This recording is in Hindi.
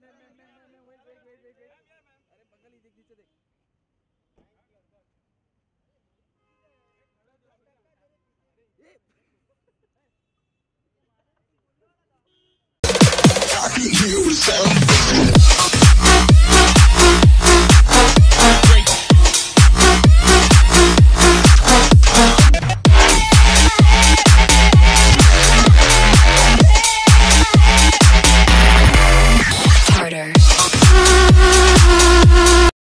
मैं मैं मैं मैं wait wait wait wait wait अरे बगल ही देख नीचे देख I can hear the sound.